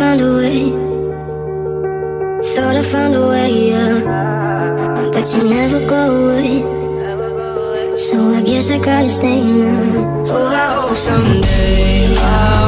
found a way. Thought I found a way, yeah. But you never go away. So I guess I gotta stay now. Oh, someday I'll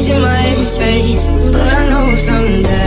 In my space, but I know someday.